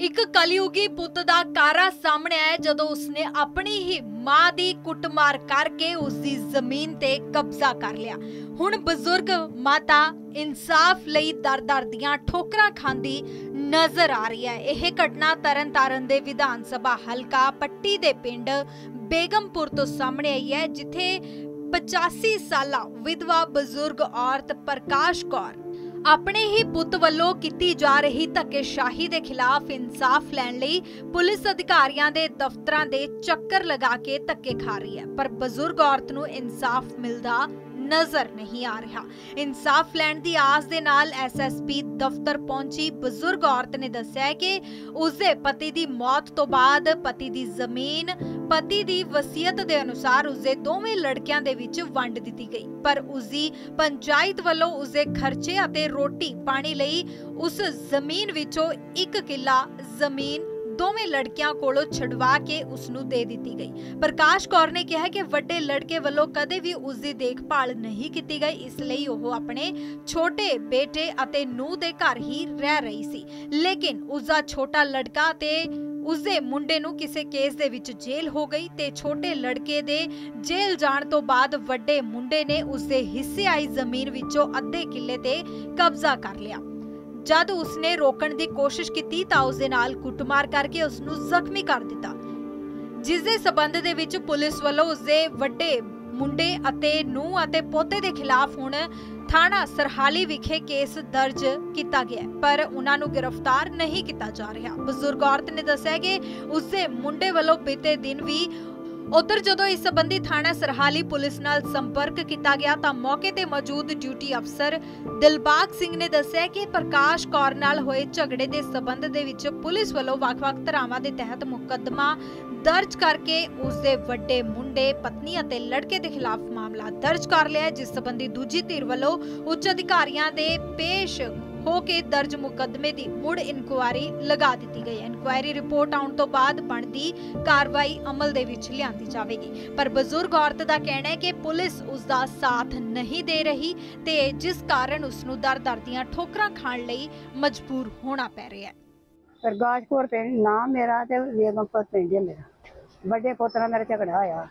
ਇੱਕ ਕਲਯੁਗੀ ਪੁੱਤ ਦਾ ਕਾਰਾ ਸਾਹਮਣੇ ਆਇਆ ਜਦੋਂ ਉਸਨੇ ਆਪਣੀ ਹੀ ਮਾਂ ਦੀ ਕੁੱਟਮਾਰ ਕਰਕੇ ਉਸ ਦੀ ਜ਼ਮੀਨ ਤੇ ਕਬਜ਼ਾ ਕਰ ਲਿਆ। ਹੁਣ ਬਜ਼ੁਰਗ ਮਾਤਾ ਇਨਸਾਫ ਲਈ ਦਰ-ਦਰ ਦੀਆਂ ਠੋਕਰਾਂ ਖਾਂਦੀ ਨਜ਼ਰ ਆ ਰਹੀ ਹੈ। ਇਹ ਘਟਨਾ ਤਰਨਤਾਰਨ ਦੇ ਵਿਧਾਨ ਸਭਾ ਹਲਕਾ ਪੱਟੀ ਦੇ ਪਿੰਡ ਬੇਗਮਪੁਰ ਤੋਂ ਸਾਹਮਣੇ ਆਈ ਹੈ, ਜਿੱਥੇ 85 ਸਾਲਾ ਵਿਧਵਾ ਬਜ਼ੁਰਗ ਔਰਤ ਪ੍ਰਕਾਸ਼ ਕੌਰ ਆਪਣੇ ਹੀ ਪੁੱਤ ਵੱਲੋਂ ਕੀਤੀ ਜਾ ਰਹੀ ਧੱਕੇਸ਼ਾਹੀ ਦੇ ਖਿਲਾਫ ਇਨਸਾਫ ਲੈਣ ਲਈ ਪੁਲਿਸ ਅਧਿਕਾਰੀਆਂ ਦੇ ਦਫ਼ਤਰਾਂ ਦੇ ਚੱਕਰ ਲਗਾ ਕੇ ਧੱਕੇ ਖਾ ਰਹੀ ਹੈ। ਪਰ ਬਜ਼ੁਰਗ ਔਰਤ ਨੂੰ ਇਨਸਾਫ ਮਿਲਦਾ ਨਜ਼ਰ ਨਹੀਂ ਆ ਰਿਹਾ। ਇਨਸਾਫ ਲੈਣ ਦੀ ਆਸ ਦੇ ਨਾਲ ਐਸਐਸਪੀ ਦਫ਼ਤਰ ਪਹੁੰਚੀ ਬਜ਼ੁਰਗ ਔਰਤ ਨੇ ਦੱਸਿਆ ਕਿ ਉਸਦੇ ਪਤੀ ਦੀ ਮੌਤ ਤੋਂ ਬਾਅਦ ਪਤੀ ਦੀ ਜ਼ਮੀਨ, ਪਤੀ ਦੀ ਵਸੀਅਤ ਦੇ ਅਨੁਸਾਰ ਉਸਦੇ ਦੋਵੇਂ ਲੜਕਿਆਂ ਦੇ ਵਿੱਚ ਵੰਡ ਦਿੱਤੀ ਗਈ। ਪਰ ਉਸਦੀ ਪੰਚਾਇਤ ਵੱਲੋਂ ਉਸਦੇ ਖਰਚੇ ਅਤੇ ਰੋਟੀ ਪਾਣੀ ਲਈ ਉਸ ਜ਼ਮੀਨ ਵਿੱਚੋਂ ਇੱਕ ਕਿੱਲਾ ਜ਼ਮੀਨ ਦੋਵੇਂ ਲੜਕੀਆਂ ਕੋਲੋਂ ਛਡਵਾ ਕੇ ਉਸ ਨੂੰ ਦੇ ਦਿੱਤੀ ਗਈ। ਪ੍ਰਕਾਸ਼ ਕੌਰ ਨੇ ਕਿਹਾ ਕਿ ਵੱਡੇ ਲੜਕੇ ਵੱਲੋਂ ਕਦੇ ਵੀ ਉਸ ਦੀ ਦੇਖਭਾਲ ਨਹੀਂ ਕੀਤੀ ਗਈ, ਇਸ ਲਈ ਉਹ ਆਪਣੇ ਛੋਟੇ ਬੇਟੇ ਅਤੇ ਨੂੰਹ ਦੇ ਘਰ ਹੀ ਰਹਿ ਰਹੀ ਸੀ। ਲੇਕਿਨ ਉਸ ਦਾ ਛੋਟਾ ਲੜਕਾ ਤੇ ਉਸਦੇ ਮੁੰਡੇ ਨੂੰ ਕਿਸੇ ਕੇਸ ਦੇ ਵਿੱਚ ਜੇਲ੍ਹ ਹੋ ਗਈ ਤੇ ਛੋਟੇ ਲੜਕੇ ਦੇ ਜੇਲ੍ਹ ਜਾਣ ਤੋਂ ਬਾਅਦ ਵੱਡੇ ਮੁੰਡੇ ਨੇ ਉਸਦੇ ਹਿੱਸੇ ਆਈ ਜ਼ਮੀਨ ਵਿੱਚੋਂ ਅੱਧੇ ਕਿੱਲੇ ਤੇ ਕਬਜ਼ਾ ਕਰ ਲਿਆ। ਜਦ ਉਸਨੇ ਰੋਕਣ ਦੀ ਕੋਸ਼ਿਸ਼ ਕੀਤੀ ਤਾਂ ਉਸ ਦੇ ਨਾਲ ਕੁੱਟਮਾਰ ਕਰਕੇ ਉਸ ਨੂੰ ਜ਼ਖਮੀ ਕਰ ਦਿੱਤਾ। ਜਿਸ ਦੇ ਸਬੰਧ ਦੇ ਵਿੱਚ ਪੁਲਿਸ ਵੱਲੋਂ ਉਸਦੇ ਵੱਡੇ ਮੁੰਡੇ ਅਤੇ ਨੂੰ ਅਤੇ ਪੋਤੇ ਦੇ ਖਿਲਾਫ ਹੁਣ ਥਾਣਾ ਸਰਹਾਲੀ ਵਿਖੇ ਕੇਸ ਦਰਜ ਕੀਤਾ ਗਿਆ ਪਰ ਉਹਨਾਂ ਨੂੰ ਗ੍ਰਿਫਤਾਰ ਨਹੀਂ ਕੀਤਾ ਜਾ ਰਿਹਾ। ਬਜ਼ੁਰਗ ਔਰਤ ਨੇ ਦੱਸਿਆ ਕਿ ਉਸਦੇ ਮੁੰਡੇ ਵੱਲੋਂ ਬੀਤੇ ਦਿਨ ਵੀ ਉਧਰ ਜਦੋਂ ਇਸ ਸੰਬੰਧੀ ਥਾਣਾ ਸਰਹਾਲੀ ਪੁਲਿਸ ਨਾਲ ਸੰਪਰਕ ਕੀਤਾ ਗਿਆ ਤਾਂ ਮੌਕੇ ਤੇ ਮੌਜੂਦ ਡਿਊਟੀ ਅਫਸਰ ਦਿਲਬਾਗ ਸਿੰਘ ਨੇ ਦੱਸਿਆ ਕਿ ਪ੍ਰਕਾਸ਼ ਕੌਰ ਨਾਲ ਹੋਏ ਝਗੜੇ ਦੇ ਸਬੰਧ ਦੇ ਵਿੱਚ ਪੁਲਿਸ ਵੱਲੋਂ ਵੱਖ-ਵੱਖ ਧਾਰਾਵਾਂ ਦੇ ਤਹਿਤ ਮੁਕੱਦਮਾ ਦਰਜ ਕਰਕੇ ਉਸ ਦੇ ਵੱਡੇ ਮੁੰਡੇ, ਪਤਨੀ ਅਤੇ ਲੜਕੇ ਦੇ ਖਿਲਾਫ ਮਾਮਲਾ ਦਰਜ ਕਰ ਲਿਆ ਜਿਸ ਸੰਬੰਧੀ ਦੂਜੀ ਧਿਰ ਵੱਲੋਂ ਉੱਚ ਅਧਿਕਾਰੀਆਂ ਦੇ ਪੇਸ਼ ਹੋ ਕੇ ਦਰਜ ਮੁਕੱਦਮੇ ਦੀ ਮੁੜ ਇਨਕੁਆਇਰੀ ਲਗਾ ਦਿੱਤੀ ਗਈ। ਹੈ ਇਨਕੁਆਇਰੀ ਰਿਪੋਰਟ ਆਉਣ ਤੋਂ ਬਾਅਦ ਬਣਦੀ ਕਾਰਵਾਈ ਅਮਲ ਦੇ ਵਿੱਚ ਲਿਆਂਦੀ ਜਾਵੇਗੀ। ਪਰ ਬਜ਼ੁਰਗ ਔਰਤ ਦਾ ਕਹਿਣਾ ਹੈ ਕਿ ਪੁਲਿਸ ਉਸ ਦਾ ਸਾਥ ਨਹੀਂ ਦੇ ਰਹੀ ਤੇ ਜਿਸ ਕਾਰਨ ਉਸ ਨੂੰ ਦਰ-ਦਰ ਦੀਆਂ ਠੋਕਰਾਂ ਖਾਣ ਲਈ ਮਜਬੂਰ ਹੋਣਾ ਪੈ ਰਿਹਾ ਹੈ। ਪ੍ਰਗਾਸ਼ਪੁਰ ਪਿੰਡ ਨਾਮ ਮੇਰਾ ਤੇ ਬੇਗਮਪੁਰ ਪਿੰਡ ਹੈ ਮੇਰਾ। ਵੱਡੇ ਪੁੱਤਰਾ ਮੇਰਾ ਝਗੜਾ ਹੋਇਆ।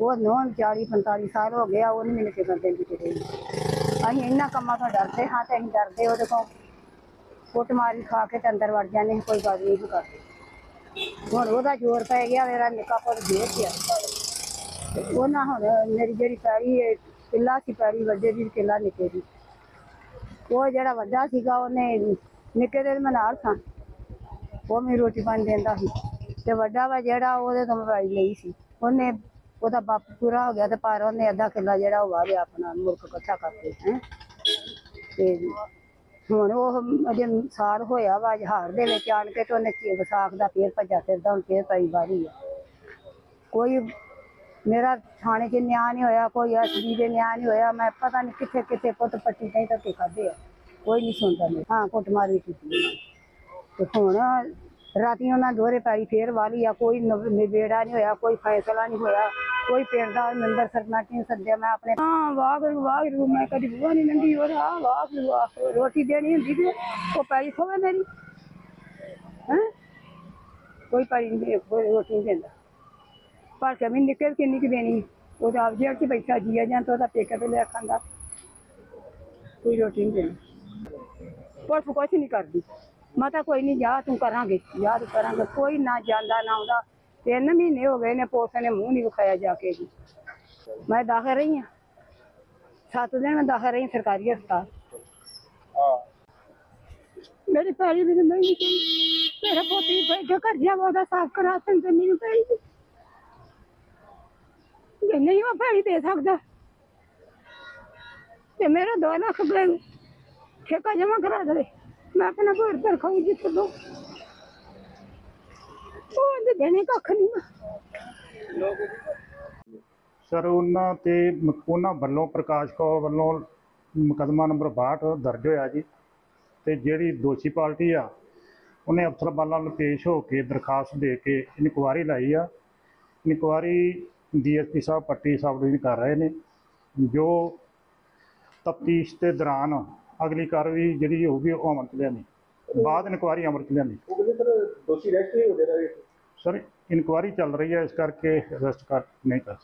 ਉਹ ਨੌਂ 40 45 ਸਾਲ ਹੋ ਗਿਆ ਉਹ ਨਹੀਂ ਮੈਨੂੰ ਫਿਕਰ ਦਿੰਦੀ ਕਿਤੇ ਵੀ। ਅਸੀਂ ਇਹਨਾਂ ਕੰਮਾਂ ਤੋਂ ਡਰਦੇ ਹਾਂ ਤੇ ਅਸੀਂ ਡਰਦੇ ਉਹਦੇ ਕੋਲ। ਕੁੱਟਮਾਰੀ ਖਾ ਕੇ ਤੇ ਅੰਦਰ ਵੜ ਜਾਂਦੇ ਹਾਂ, ਕੋਈ ਗੱਲ ਨਹੀਂ ਕਰਦੇ ਹੁਣ ਉਹਦਾ ਜ਼ੋਰ ਪੈ ਗਿਆ ਮੇਰਾ ਨਿੱਕਾ ਪੁੱਤ ਜੇਲ੍ਹ 'ਚ ਆ। ਤੇ ਉਹਨਾਂ ਹੁਣ ਮੇਰੀ ਜਿਹੜੀ ਪੈੜੀ ਹੈ ਕਿੱਲਾ ਸੀ ਪੈੜੀ ਵੱਡੇ ਦੀ ਕਿੱਲਾ ਨਿੱਕੇ ਦੀ। ਉਹ ਜਿਹੜਾ ਵੱਡਾ ਸੀਗਾ ਉਹਨੇ ਨਿੱਕੇ ਦੇ ਮਨਾਰ ਸਾਂ। ਉਹ ਮੈਨੂੰ ਰੋਟੀ ਪਾਣੀ ਦਿੰਦਾ ਸੀ। ਤੇ ਵੱਡਾ ਵਾ ਜਿਹੜਾ ਉਹਦੇ ਤੋਂ ਮੋਬਾਈਲ ਲਈ ਸੀ। ਉਹਨੇ ਉਹਦਾ ਬਾਪ ਪੂਰਾ ਹੋ ਗਿਆ ਤੇ ਪਰ ਉਹਨੇ ਅੱਧਾ ਕਿੱਲਾ ਜਿਹੜਾ ਉਹ ਵਾਲਿਆ ਆਪਣਾ, ਮੁਲਕ ਇਕੱਠਾ ਕਰਕੇ, ਹੈ। ਤੇ ਹੁਣ ਉਹ ਅਜੇ ਸਾਲ ਹੋਇਆ ਵਾ ਜਹਾਰ ਦੇ ਵਿੱਚ ਆਣ ਕੇ ਤੇ ਉਹਨੇ ਵਿਸਾਖ ਦਾ ਫੇਰ ਭੱਜਾ ਫਿਰਦਾ, ਹੁਣ ਫੇਰ ਪਈ ਵਾਰੀ ਆ। ਕੋਈ ਮੇਰਾ ਥਾਣੇ 'ਚ ਨਿਆਂ ਨਹੀਂ ਹੋਇਆ, ਕੋਈ ਐਸਡੀ ਦੇ ਨਿਆਂ ਨਹੀਂ ਹੋਇਆ, ਮੈਂ ਪਤਾ ਨਹੀਂ ਕਿੱਥੇ ਕਿੱਥੇ ਪੁੱਤ ਪੱਟੀ ਨਹੀਂ ਧੱਕੇ ਖਾਦੇ ਆ। ਕੋਈ ਨਹੀਂ ਸੁਣਦਾ ਮੇਰੇ। ਹਾਂ, ਕੁੱਟਮਾਰੀ ਕੀਤੀ। ਤੇ ਹੁਣ ਰਾਤੀ ਉਹਨਾਂ ਦੋਹਰੇ ਪੈਰੀ ਫੇਰ ਵਾਲੀ ਆ, ਕੋਈ ਨਵ- ਨਿਬੇੜਾ ਨਹੀਂ ਹੋਇਆ, ਕੋਈ ਫੈਸਲਾ ਨਹੀਂ ਹੋਇਆ, ਕੋਈ ਪਿੰਡ ਦਾ ਮੈਂਬਰ ਸਰਪੰਚ ਨਹੀਂ ਸੱਦਿਆ? ਮੈਂ ਆਪਣੇ ਹਾਂ, ਵਾਹਿਗੁਰੂ ਵਾਹਿਗੁਰੂ, ਮੈਂ ਕਦੀ ਬੁਆ ਨਹੀਂ ਨੰਗੀ ਹੋਰ ਆ ਵਾਹਿਗੁਰੂ ਰੋਟੀ ਦੇਣੀ ਹੁੰਦੀ ਸੀ, ਉਹ ਪੈਰੀ ਖੋਵੇ ਮੇਰੀ। ਹੈ? ਕੋਈ ਪੈਰੀ ਨਹੀਂ ਰੋਟੀ ਨਹੀਂ ਦਿੰਦਾ। ਪਰ ਕਮੀ ਨਿਕਲ ਕਿੰਨੀ ਕੁ ਦੇਣੀ, ਉਹ ਤਾਂ ਆਪ ਜੇਲ੍ਹ 'ਚ ਬੈਠਾ ਜੀਆ ਜਾਂ ਤਾਂ ਉਹਦਾ ਪੇਕਾ ਤੇ ਲੈ ਖਾਂਦਾ। ਕੋਈ ਰੋਟੀ ਨਹੀਂ ਦੇਣੀ। ਪੁਲਿਸ ਕੁਛ ਨਹੀਂ ਕਰਦੀ। ਮੈਂ ਤਾਂ ਕੋਈ ਨਹੀਂ ਜਾ ਤੂੰ ਕਰਾਂਗੇ ਤੂੰ ਕਰਾਂਗੇ। ਕੋਈ ਨਾ ਜਾਂਦਾ ਨਾ ਆਉਂਦਾ। ਤਿੰਨ ਮਹੀਨੇ ਹੋ ਗਏ ਨੇ, ਪੁਲਿਸ ਨੇ ਮੂੰਹ ਨਹੀਂ ਵਿਖਾਇਆ ਜਾ ਕੇ ਜੀ। ਮੈਂ ਦਾਖਲ ਰਹੀ ਹਾਂ ਸੱਤ ਦਿਨ ਮੈਂ ਦਾਖਲ ਰਹੀ ਸਰਕਾਰੀ ਹਸਪਤਾਲ। ਮੇਰੀ ਪੈਰੀ ਵੀ ਨਹੀਂ ਨਿਕਲੀ ਮੇਰਾ ਪੋਤੀ ਬੈਠਾ ਘਰ ਜਾ ਉਹਦਾ ਸਾਫ਼ ਕਰਾ ਤੇ ਮੈਨੂੰ ਪੈਰੀ ਜੇ ਨਹੀਂ ਉਹ ਪੈਰੀ ਦੇ ਸਕਦਾ। ਤੇ ਮੇਰਾ 2 ਲੱਖ ਬੈਂਕ ਠੇਕਾ ਜਮਾ ਕਰਾ ਦੇ ਮੈਂ ਆਪਣਾ ਘਰ ਪਰ ਖਾਊ ਜਿੱਥੇ ਦੋ। ਉਹ ਅੰਦੇ ਦੇਣੇ ਕੱਖ ਨਹੀਂ ਸਰ, ਉਹਨਾਂ ਤੇ ਮ- ਉਹਨਾਂ ਵੱਲੋਂ ਪ੍ਰਕਾਸ਼ ਕੌਰ ਵੱਲੋਂ ਮੁਕਦਮਾ ਨੰਬਰ 62 ਦਰਜ ਹੋਇਆ ਜੀ। ਤੇ ਜਿਹੜੀ ਦੋਸ਼ੀ ਪਾਰਟੀ ਆ, ਉਹਨੇ ਅਫਸਰ ਬਾਲਾਂ ਨੂੰ ਪੇਸ਼ ਹੋ ਕੇ ਦਰਖਾਸਤ ਦੇ ਕੇ ਇਨਕੁਆਰੀ ਲਾਈ ਆ। ਇਨਕੁਆਰੀ ਡੀਐਸਪੀ ਸਾਹਿਬ, ਪੱਟੀ ਸਾਹਿਬ ਡਿਵੀਜ਼ਨ ਕਰ ਰਹੇ ਨੇ। ਜੋ ਤਫਤੀਸ਼ ਦੇ ਦੌਰਾਨ ਅਗਲੀ ਕਾਰਵਾਈ ਜਿਹੜੀ ਹੋਊਗੀ ਉਹ ਅਮਲ ਚ ਲਿਆਂਦੀ ਬਾਅਦ ਇਨਕੁਆਰੀ ਅਮਰ ਚ ਉਹ ਕਹਿੰਦੇ ਸਰ ਦੋਸ਼ੀ ਰੈਸਟ ਨਹੀਂ ਹੋ ਜਾਏਗਾ ਸਰ ਇਨਕੁਆਰੀ ਚੱਲ ਰਹੀ ਹੈ ਇਸ ਕਰਕੇ ਅਰੈਸਟ ਕਰ ਨਹੀਂ ਕਰ